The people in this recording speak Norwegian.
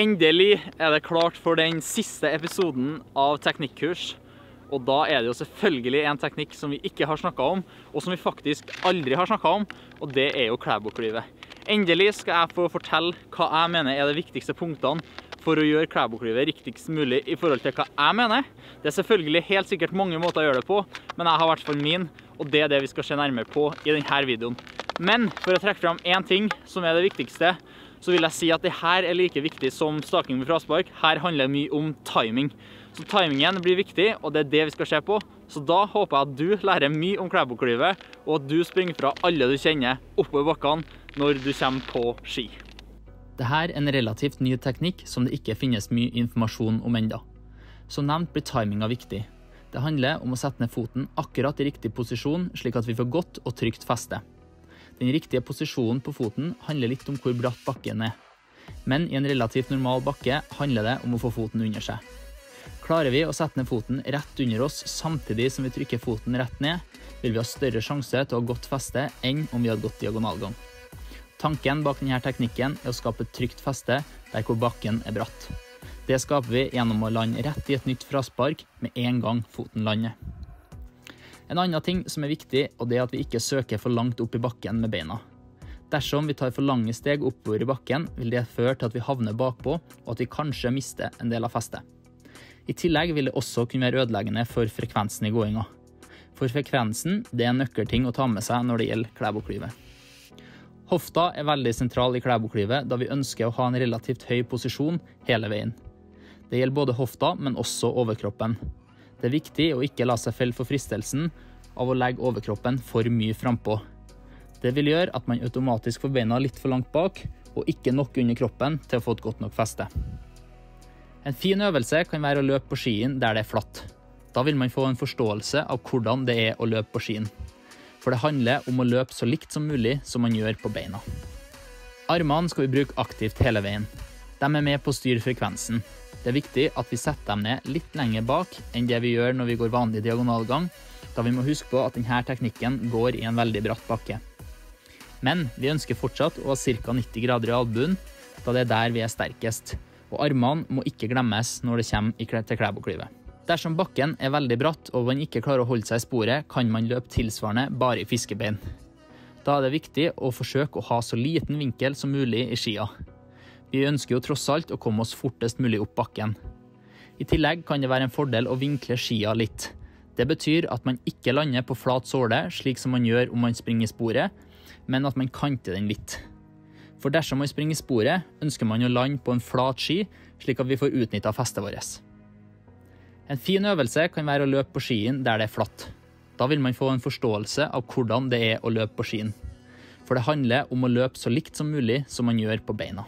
Endelig er det klart for den siste episoden av teknikkurs. Og da er det jo selvfølgelig en teknikk som vi ikke har snakka om, og som vi faktisk aldri har snakka om, og det er jo klæboklyvet. Endelig skal jeg få fortelle hva jeg mener er de viktigste punktene for å gjøre klæboklyvet riktigst mulig i forhold til hva jeg mener. Det er selvfølgelig helt sikkert mange måter å gjøre det på, men jeg har i hvert fall min, og det er det vi skal se nærmere på i denne videoen. Men for å trekke fram én ting som er det viktigste, så vil jeg si at det her er like viktig som staking med fraspark. Her handler det mye om timing. Så timingen blir viktig, og det er det vi skal se på. Så da håper jeg at du lærer mye om klæbokklivet, og at du springer fra alle du kjenner oppover bakkene når du kommer på ski. Dette er en relativt ny teknikk som det ikke finnes mye informasjon om enda. Som nevnt blir timinga viktig. Det handler om å sette ned foten akkurat i riktig posisjon, slik at vi får godt og trygt feste. Den riktige posisjonen på foten handler litt om hvor bratt bakken er. Men i en relativt normal bakke handler det om å få foten under seg. Klarer vi å sette ned foten rett under oss samtidig som vi trykker foten rett ned, vil vi ha større sjanse til å ha godt feste enn om vi hadde gått diagonalgang. Tanken bak denne teknikken er å skape et trygt feste der hvor bakken er bratt. Det skaper vi gjennom å lande rett i et nytt fraspark med en gang foten lander. En annen ting som er viktig, og det er at vi ikke søker for langt opp i bakken med beina. Dersom vi tar for lange steg oppover i bakken, vil det føre til at vi havner bakpå, og at vi kanskje mister en del av festet. I tillegg vil det også kunne være ødeleggende for frekvensen i gåinga. For frekvensen det er en nøkkelting å ta med seg når det gjelder klæboklyvet. Hofta er veldig sentral i klæboklyvet, da vi ønsker å ha en relativt høy posisjon hele veien. Det gjelder både hofta, men også overkroppen. Det er viktig å ikke la seg felle for fristelsen av å legge overkroppen for mye frampå. Det vil gjøre at man automatisk får beina litt for langt bak, og ikke nok under kroppen til å få et godt nok feste. En fin øvelse kan være å løpe på skien der det er flatt. Da vil man få en forståelse av hvordan det er å løpe på skien. For det handler om å løpe så likt som mulig som man gjør på beina. Armene skal vi bruke aktivt hele veien. De er med på å styre frekvensen, det er viktig at vi setter dem ned litt lenger bak enn det vi gjør når vi går vanlig diagonalgang, da vi må huske på at denne teknikken går i en veldig bratt bakke. Men vi ønsker fortsatt å ha ca. 90 grader i albuen, da det er der vi er sterkest. Og armene må ikke glemmes når det kommer til Klæboklyvet. Dersom bakken er veldig bratt og man ikke klarer å holde seg i sporet, kan man løpe tilsvarende bare i fiskebein. Da er det viktig å forsøke å ha så liten vinkel som mulig i skia. Vi ønsker jo tross alt å komme oss fortest mulig opp bakken. I tillegg kan det være en fordel å vinkle skia litt. Det betyr at man ikke lander på flat såle, slik som man gjør om man springer i sporet, men at man kanter den litt. For dersom man springer i sporet, ønsker man å lande på en flat ski, slik at vi får utnytta festet vårt. En fin øvelse kan være å løpe på skien der det er flatt. Da vil man få en forståelse av hvordan det er å løpe på skien. For det handler om å løpe så likt som mulig som man gjør på beina.